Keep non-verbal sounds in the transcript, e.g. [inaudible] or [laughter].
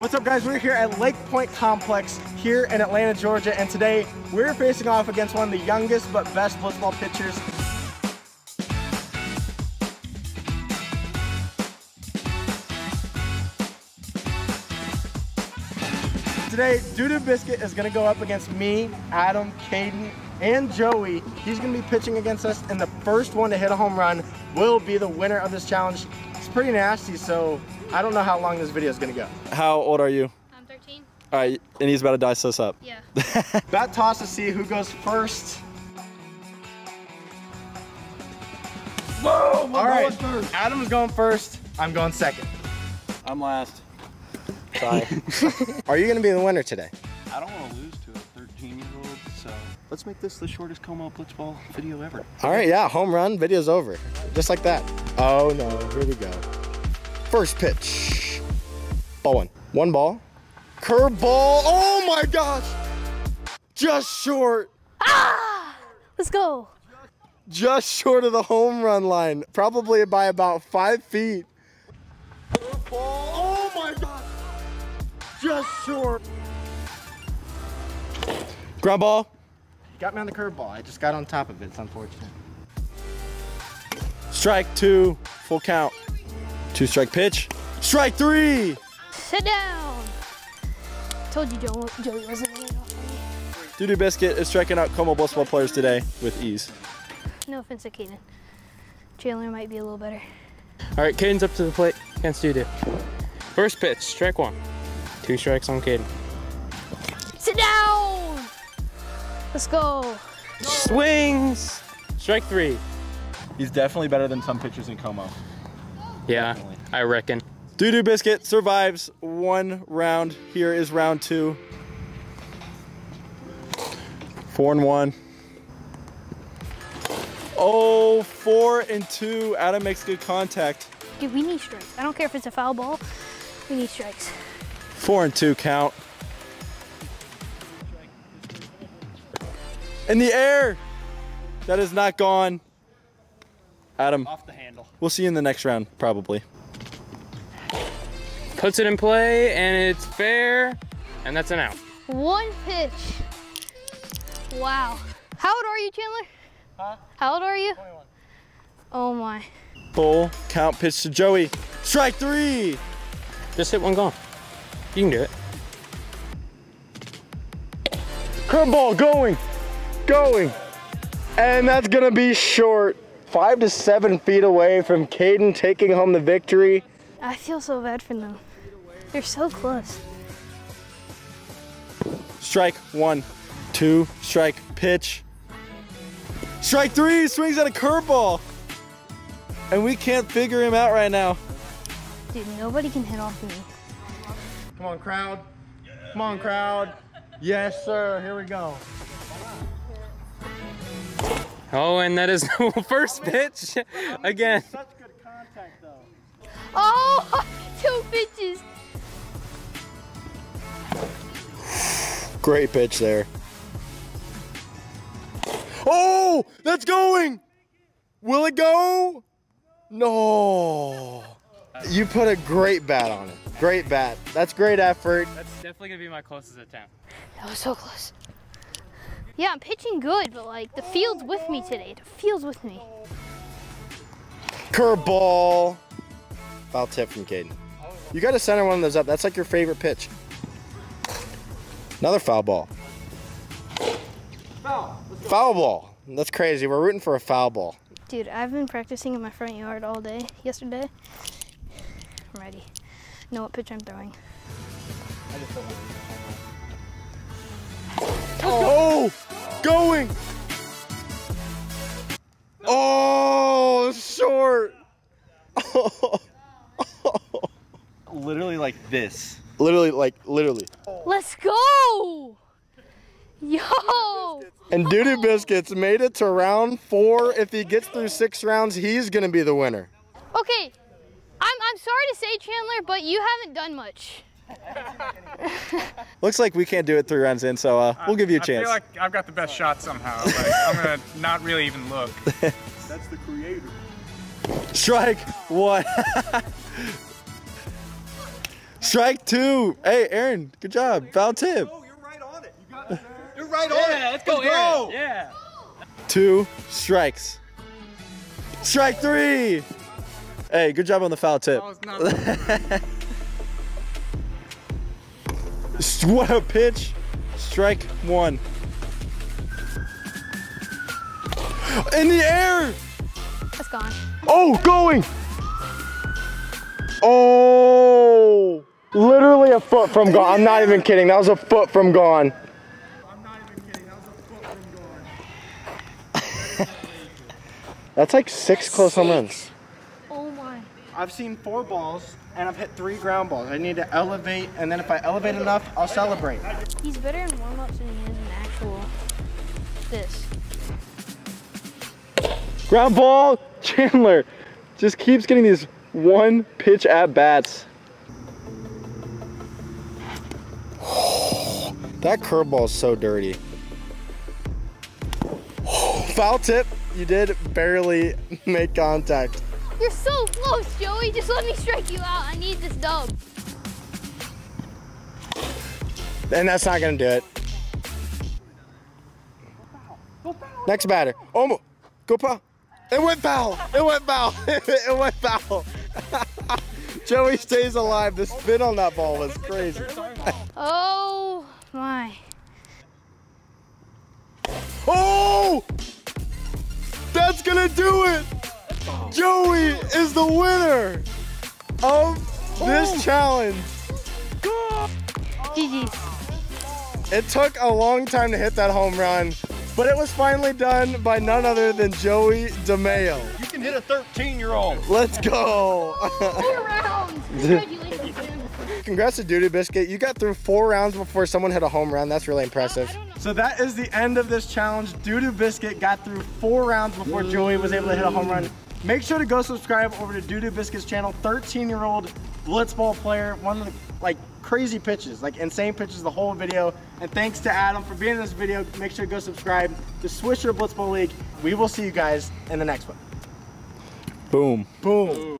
What's up guys, we're here at Lake Point Complex here in Atlanta, Georgia, and today we're facing off against one of the youngest but best blitzball pitchers. Today, Doodoo Biscuit is gonna go up against me, Adam, Caden, and Joey. He's gonna be pitching against us, and the first one to hit a home run will be the winner of this challenge. It's pretty nasty, so I don't know how long this video is gonna go. How old are you? I'm 13. All right, and he's about to dice us up. Yeah. [laughs] Bat toss to see who goes first. Whoa! All right, Adam's going first. I'm going second. I'm last. Sorry. [laughs] Are you gonna be the winner today? I don't want to lose let's make this the shortest Como blitzball video ever. All right, yeah, home run, video's over. Just like that. Oh no, here we go. First pitch. Ball one. One ball. Curve ball. Oh my gosh! Just short. Ah! Let's go. Just short of the home run line. Probably by about five feet. Curve ball. Oh my gosh! Just short. Ground ball. Got me on the curveball. I just got on top of it. It's unfortunate. Strike two. Full count. Two strike pitch. Strike three. Sit down. Told you Joe, Joey wasn't gonna go for Biscuit is striking out Como Blitzball players today with ease. No offense to Caden. Chandler might be a little better. All right, Caden's up to the plate against Doodoo. First pitch, strike one. Two strikes on Caden. Let's go. Swings. Strike three. He's definitely better than some pitchers in Como. Yeah, I reckon. Doodoo Biscuit survives one round. Here is round two. Four and one. Oh, four and two. Adam makes good contact. Dude, we need strikes. I don't care if it's a foul ball. We need strikes. Four and two count. In the air. That is not gone. Adam, Off the handle. we'll see you in the next round, probably. Puts it in play, and it's fair, and that's an out. One pitch. Wow. How old are you, Chandler? Huh? How old are you? 21. Oh my. Full count pitch to Joey. Strike three. Just hit one gone. You can do it. Curveball going, going. And that's gonna be short. Five to seven feet away from Caden taking home the victory. I feel so bad for them. They're so close. Strike one, two, strike pitch. Strike three, swings at a curveball. And we can't figure him out right now. Dude, nobody can hit off of me. Come on, crowd. Come on, crowd. Yes, sir. Here we go. Oh, and that is [laughs] the first pitch again. Such good contact, though. Oh, oh, two pitches. Great pitch there. Oh, that's going. Will it go? No. You put a great bat on it. Great bat. That's great effort. That's definitely gonna be my closest attempt. That was so close. Yeah, I'm pitching good, but like the field's with me today. The field's with me. Curveball. Foul tip from Caden. You got to center one of those up. That's like your favorite pitch. Another foul ball. Foul ball. That's crazy. We're rooting for a foul ball. Dude, I've been practicing in my front yard all day yesterday. I'm ready. Know what pitch I'm throwing. Oh, going. Oh, short. [laughs] Literally like this. literally, like, literally. Let's go! Yo! And Doodoo Biscuits made it to round four. If he gets through six rounds, he's going to be the winner. Okay, I'm, I'm sorry to say, Chandler, but you haven't done much. [laughs] Looks like we can't do it three runs in, so uh, we'll give you a chance. I feel like I've got the best shot somehow. Like, I'm gonna [laughs] not really even look. That's the creator. Strike one. [laughs] Strike two. Hey, Aaron, good job. Foul tip. Oh, you're right on it. You got it. You're right on it. Yeah, let's go, Aaron. Yeah. Two strikes. Strike three. Hey, good job on the foul tip. That What a pitch. Strike one. In the air. That's gone. Oh, going. Oh, literally a foot from gone. I'm not even kidding. That was a foot from gone. I'm not even kidding. That was [laughs] a foot from gone. That's like six close home runs. My. I've seen four balls and I've hit three ground balls. I need to elevate, and then if I elevate enough, I'll celebrate. He's better in warm-ups than he is in actual this. Ground ball. [laughs] Chandler just keeps getting these one pitch at bats. [sighs] That curveball is so dirty. [sighs] Foul tip. You did barely [laughs] make contact. You're so close, Joey. Just let me strike you out. I need this dub. And that's not gonna do it. Next batter. Oh, go foul. It went foul. It went foul. [laughs] it went foul. [laughs] Joey stays alive. The spin on that ball was crazy. [laughs] Oh my. Oh! That's gonna do it! Joey is the winner of this challenge. GG's. It took a long time to hit that home run, but it was finally done by none other than Joey DeMayo. You can hit a 13 year old. Let's go! Four rounds. Congratulations, man. Congrats to Doodoo Biscuit. You got through four rounds before someone hit a home run. That's really impressive. So that is the end of this challenge. Doodoo Biscuit got through four rounds before Joey was able to hit a home run. Make sure to go subscribe over to Doodoo Biscuit's channel. 13-year-old blitzball player. One of the like crazy pitches, like insane pitches the whole video. And thanks to Adam for being in this video. Make sure to go subscribe to Swisher Blitzball League. We will see you guys in the next one. Boom. Boom.